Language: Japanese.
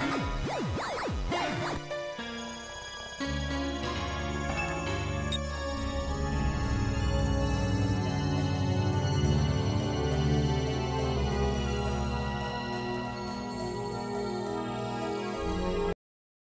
ゴー!